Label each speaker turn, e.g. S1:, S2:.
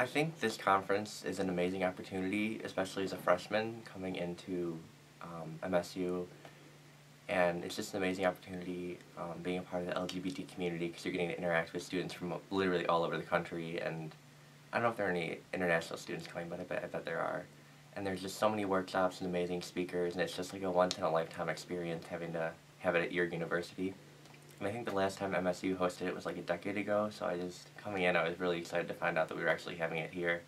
S1: I think this conference is an amazing opportunity, especially as a freshman coming into um, MSU. And it's just an amazing opportunity um, being a part of the LGBT community because you're getting to interact with students from literally all over the country. And I don't know if there are any international students coming, but I bet, I bet there are. And there's just so many workshops and amazing speakers, and it's just like a once in a lifetime experience having to have it at your university. And I think the last time MSU hosted it was like a decade ago, so I just, coming in, I was really excited to find out that we were actually having it here.